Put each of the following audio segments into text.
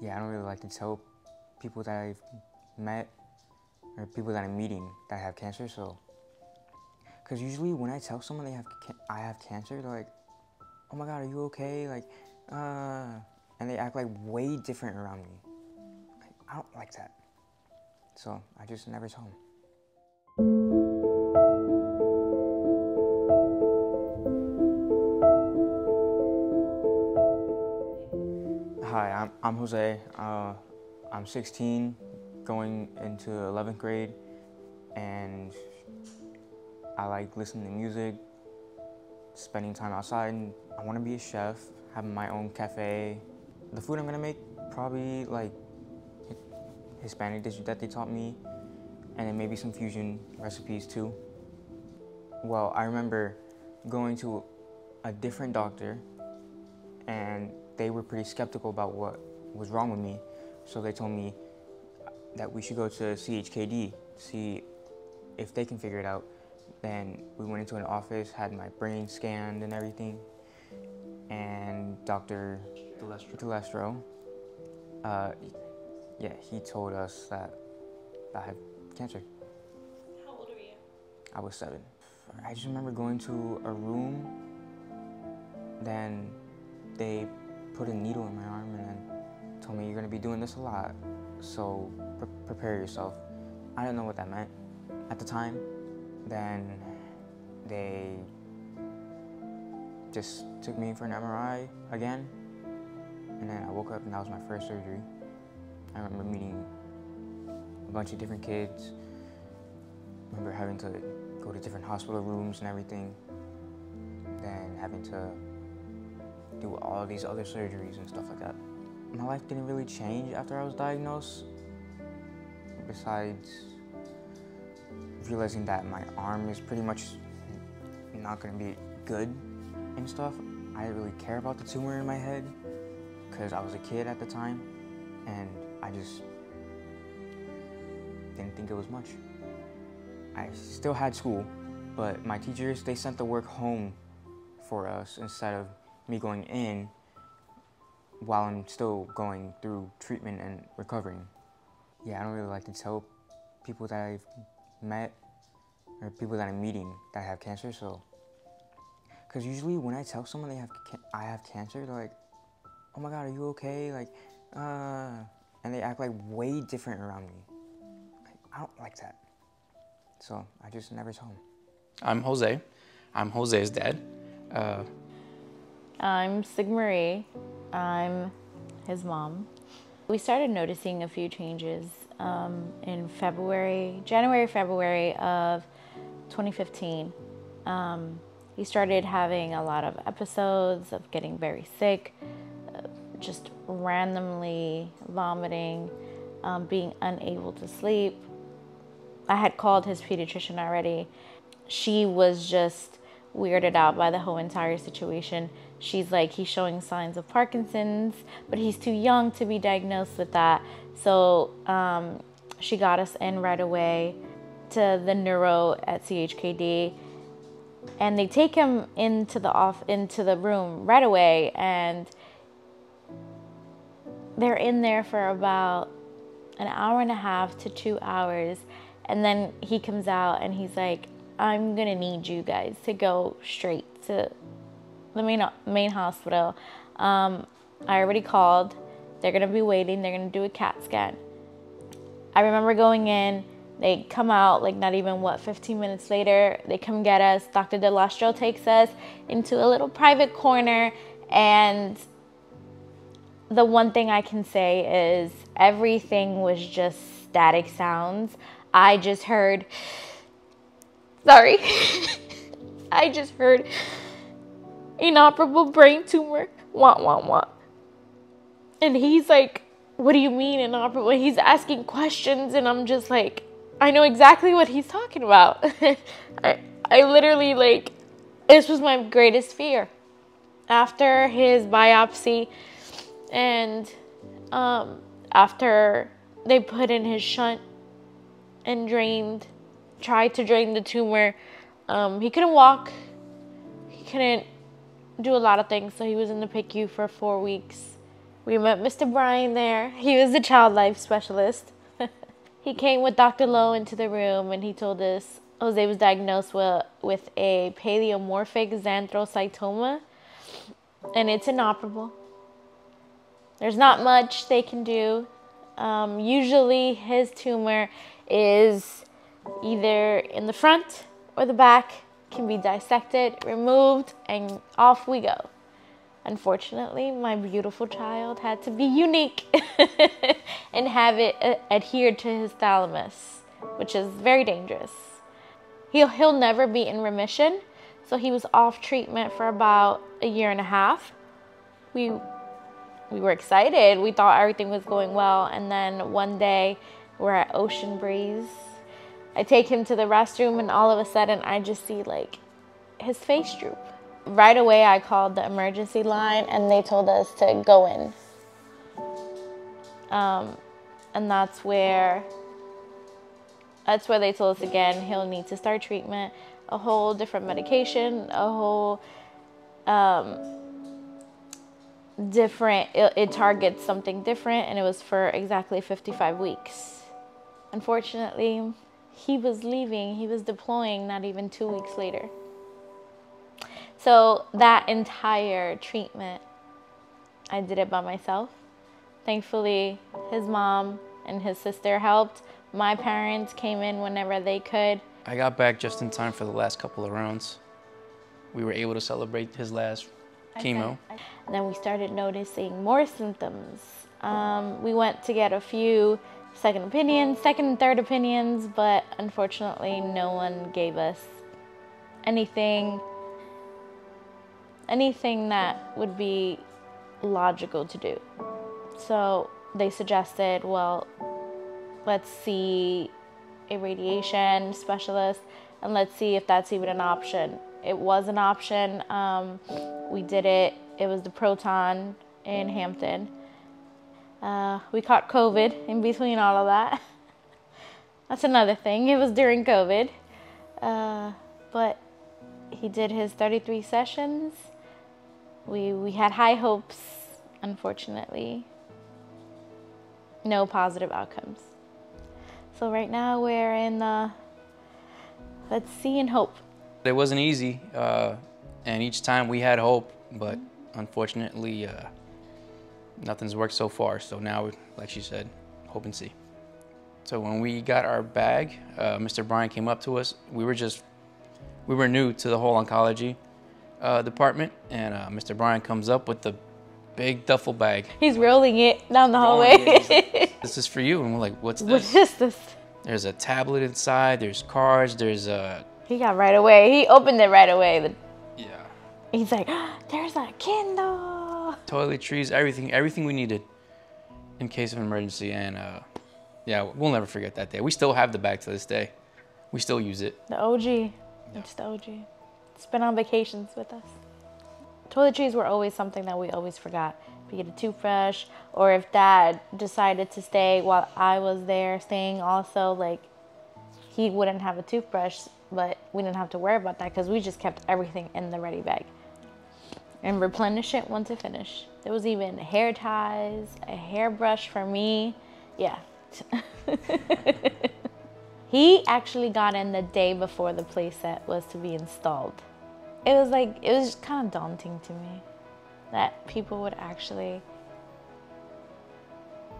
Yeah, I don't really like to tell people that I've met or people that I'm meeting that have cancer. So, because usually when I tell someone they have I have cancer, they're like, "Oh my God, are you okay?" Like, uh, and they act like way different around me. Like, I don't like that. So I just never tell them. I'm, Jose. Uh, I'm 16, going into 11th grade, and I like listening to music, spending time outside. I want to be a chef, having my own cafe. The food I'm gonna make probably like Hispanic dishes that they taught me, and then maybe some fusion recipes too. Well, I remember going to a different doctor, and they were pretty skeptical about what was wrong with me. So they told me that we should go to CHKD, see if they can figure it out. Then we went into an office, had my brain scanned and everything, and Dr. Delestro. Delestro, uh, yeah, he told us that I had cancer. How old are you? I was seven. I just remember going to a room, then they put a needle in my arm and then told me you're gonna be doing this a lot, so pre- prepare yourself. I didn't know what that meant at the time. Then they just took me for an MRI again, and then I woke up and that was my first surgery. I remember meeting a bunch of different kids. remember having to go to different hospital rooms and everything. Then having to do all these other surgeries and stuff like that. My life didn't really change after I was diagnosed, besides realizing that my arm is pretty much not gonna be good and stuff. I didn't really care about the tumor in my head because I was a kid at the time and I just didn't think it was much. I still had school, but my teachers, they sent the work home for us instead of me going in while I'm still going through treatment and recovering. Yeah, I don't really like to tell people that I've met or people that I'm meeting that have cancer, so. Because usually when I tell someone they have ca- I have cancer, they're like, oh my God, are you okay? Like, uh, and they act like way different around me. Like, I don't like that. So I just never tell them. I'm Jose. I'm Jose's dad. Uh, I'm Sig Marie. I'm his mom. We started noticing a few changes um, in February, January, February of 2015. Um, he started having a lot of episodes of getting very sick, uh, just randomly vomiting, um, being unable to sleep. I had called his pediatrician already. She was just weirded out by the whole entire situation. She's like, he's showing signs of Parkinson's, but he's too young to be diagnosed with that. So um, she got us in right away to the neuro at CHKD, and they take him into the off into the room right away, and they're in there for about an hour and a half to two hours, and then he comes out and he's like, I'm gonna need you guys to go straight to the main main hospital. Um, I already called. They're gonna be waiting. They're gonna do a CAT scan. I remember going in. They come out like not even what 15 minutes later. They come get us. Dr. Delastro takes us into a little private corner, and the one thing I can say is everything was just static sounds. I just heard. Sorry. I just heard inoperable brain tumor. Wah, wah, wah. And he's like, What do you mean inoperable? He's asking questions, and I'm just like, I know exactly what he's talking about. I, I literally, like, this was my greatest fear. After his biopsy, and um, after they put in his shunt and drained, tried to drain the tumor, um, he couldn't walk. He couldn't do a lot of things, so he was in the PICU for four weeks. We met Mr. Brian there. He was the child life specialist. he came with Dr. Lowe into the room and he told us Jose was diagnosed with, with a pleomorphic xanthoastrocytoma and it's inoperable. There's not much they can do. Um, usually, his tumor is either in the front or the back, can be dissected, removed, and off we go. Unfortunately, my beautiful child had to be unique and have it uh, adhere to his thalamus, which is very dangerous. He'll, he'll never be in remission, so he was off treatment for about a year and a half. We we were excited. We thought everything was going well. And then one day we're at Ocean Breeze. I take him to the restroom, and all of a sudden I just see like his face droop. Right away, I called the emergency line and they told us to go in. Um, and that's where that's where they told us again he'll need to start treatment, a whole different medication, a whole um, different it, it, targets something different and it was for exactly 55 weeks unfortunately he was leaving he was deploying not even two weeks later. So that entire treatment i did it by myself. Thankfully his mom and his sister helped. My parents came in whenever they could. I got back just in time for the last couple of rounds. We were able to celebrate his last chemo. And then we started noticing more symptoms. Um, we went to get a few second opinions, second and third opinions, but unfortunately, no one gave us anything anything that would be logical to do. So they suggested, well, let's see a radiation specialist and let's see if that's even an option. It was an option. Um, we did it. It was the Proton in Hampton. Uh, we caught COVID in between all of that. That's another thing. It was during COVID. Uh, but he did his 33 sessions. We, we had high hopes, unfortunately. No positive outcomes. So right now we're in the let's see and hope. It wasn't easy. Uh, and each time we had hope, but unfortunately, uh, nothing's worked so far. So now, like she said, hope and see. So when we got our bag, uh, Mr. Brian came up to us. We were just, we were new to the whole oncology uh, department, and uh, Mr. Brian comes up with the big duffel bag. He's rolling it down the hallway. this is for you, and we're like, "What's this?" What is this? There's a tablet inside. There's cards. There's a. He got right away. He opened it right away. Yeah. He's like, there's a Kindle. Toiletries, everything, everything we needed in case of an emergency. And uh, yeah, we'll never forget that day. We still have the bag to this day. We still use it. The OG. Yeah. It's the OG. It's been on vacations with us. Toiletries were always something that we always forgot. Be it a toothbrush, or if dad decided to stay while I was there staying also, like he wouldn't have a toothbrush but we didn't have to worry about that because we just kept everything in the ready bag and replenish it once it finished. There was even hair ties, a hairbrush for me. Yeah. he actually got in the day before the playset was to be installed. It was like, it was kind of daunting to me that people would actually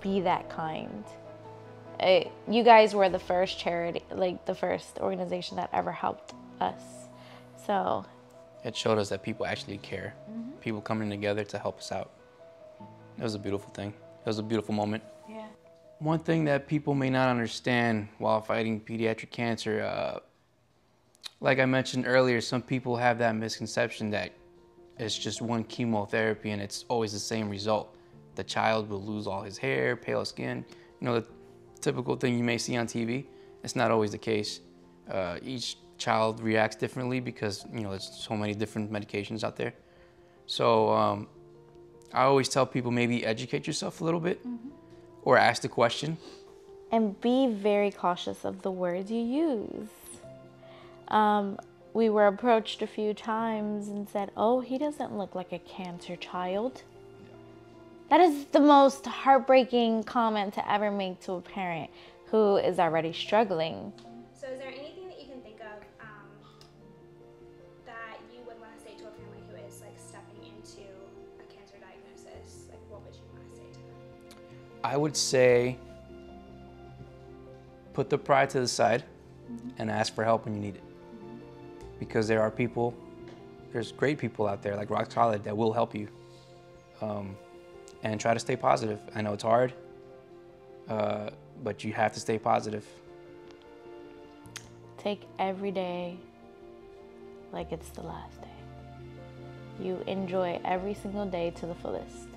be that kind you guys were the first charity, like the first organization that ever helped us. So it showed us that people actually care. Mm-hmm. People coming together to help us out. It was a beautiful thing. It was a beautiful moment. Yeah. One thing that people may not understand while fighting pediatric cancer, uh, like I mentioned earlier, some people have that misconception that it's just one chemotherapy and it's always the same result. The child will lose all his hair, pale skin. You know, the typical thing you may see on TV. It's not always the case. Uh, each child reacts differently because you know there's so many different medications out there. So um, I always tell people maybe educate yourself a little bit mm-hmm. or ask the question. And be very cautious of the words you use. Um, we were approached a few times and said, oh, he doesn't look like a cancer child. That is the most heartbreaking comment to ever make to a parent who is already struggling. I would say put the pride to the side and ask for help when you need it. Because there are people, there's great people out there like Roc Solid that will help you. Um, and try to stay positive. I know it's hard, uh, but you have to stay positive. Take every day like it's the last day. You enjoy every single day to the fullest.